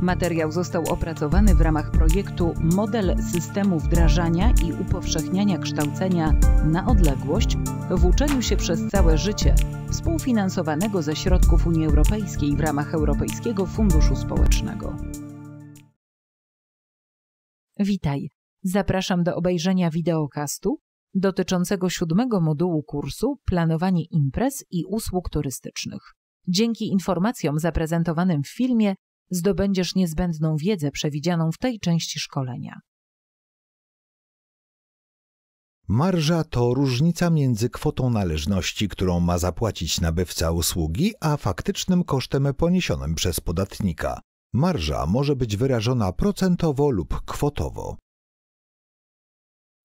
Materiał został opracowany w ramach projektu Model systemu wdrażania i upowszechniania kształcenia na odległość w uczeniu się przez całe życie, współfinansowanego ze środków Unii Europejskiej w ramach Europejskiego Funduszu Społecznego. Witaj. Zapraszam do obejrzenia wideokastu dotyczącego siódmego modułu kursu Planowanie imprez i usług turystycznych. Dzięki informacjom zaprezentowanym w filmie zdobędziesz niezbędną wiedzę przewidzianą w tej części szkolenia. Marża to różnica między kwotą należności, którą ma zapłacić nabywca usługi, a faktycznym kosztem poniesionym przez podatnika. Marża może być wyrażona procentowo lub kwotowo.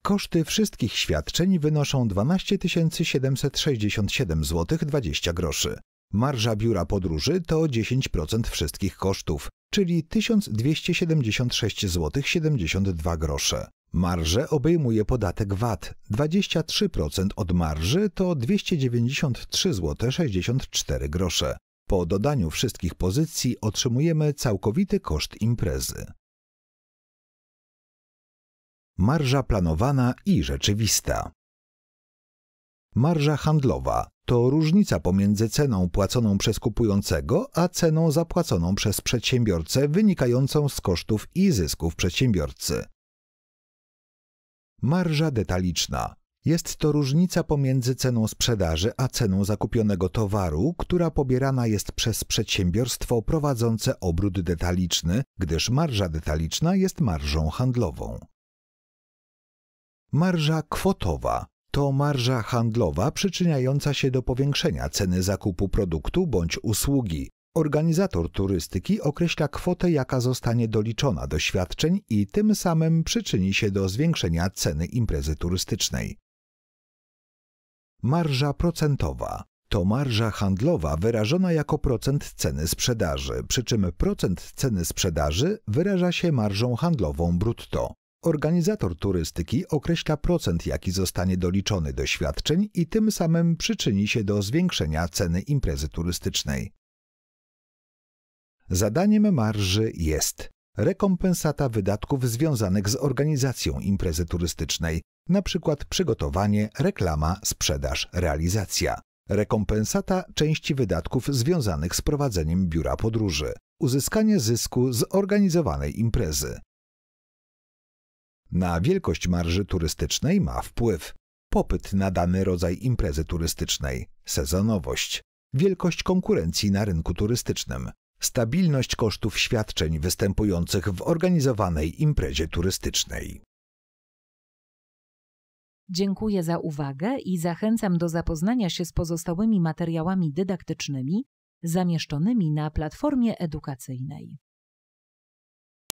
Koszty wszystkich świadczeń wynoszą 12 767 zł 20 groszy. Marża biura podróży to 10% wszystkich kosztów, czyli 1276 zł 72 grosze. Marżę obejmuje podatek VAT. 23% od marży to 293 zł 64 grosze. Po dodaniu wszystkich pozycji otrzymujemy całkowity koszt imprezy. Marża planowana i rzeczywista. Marża handlowa to różnica pomiędzy ceną płaconą przez kupującego, a ceną zapłaconą przez przedsiębiorcę wynikającą z kosztów i zysków przedsiębiorcy. Marża detaliczna jest to różnica pomiędzy ceną sprzedaży a ceną zakupionego towaru, która pobierana jest przez przedsiębiorstwo prowadzące obrót detaliczny, gdyż marża detaliczna jest marżą handlową. Marża kwotowa to marża handlowa przyczyniająca się do powiększenia ceny zakupu produktu bądź usługi. Organizator turystyki określa kwotę, jaka zostanie doliczona do świadczeń i tym samym przyczyni się do zwiększenia ceny imprezy turystycznej. Marża procentowa to marża handlowa wyrażona jako procent ceny sprzedaży, przy czym procent ceny sprzedaży wyraża się marżą handlową brutto. Organizator turystyki określa procent, jaki zostanie doliczony do świadczeń i tym samym przyczyni się do zwiększenia ceny imprezy turystycznej. Zadaniem marży jest rekompensata wydatków związanych z organizacją imprezy turystycznej, np. przygotowanie, reklama, sprzedaż, realizacja. Rekompensata części wydatków związanych z prowadzeniem biura podróży. Uzyskanie zysku z organizowanej imprezy. Na wielkość marży turystycznej ma wpływ popyt na dany rodzaj imprezy turystycznej, sezonowość, wielkość konkurencji na rynku turystycznym, stabilność kosztów świadczeń występujących w organizowanej imprezie turystycznej. Dziękuję za uwagę i zachęcam do zapoznania się z pozostałymi materiałami dydaktycznymi zamieszczonymi na platformie edukacyjnej.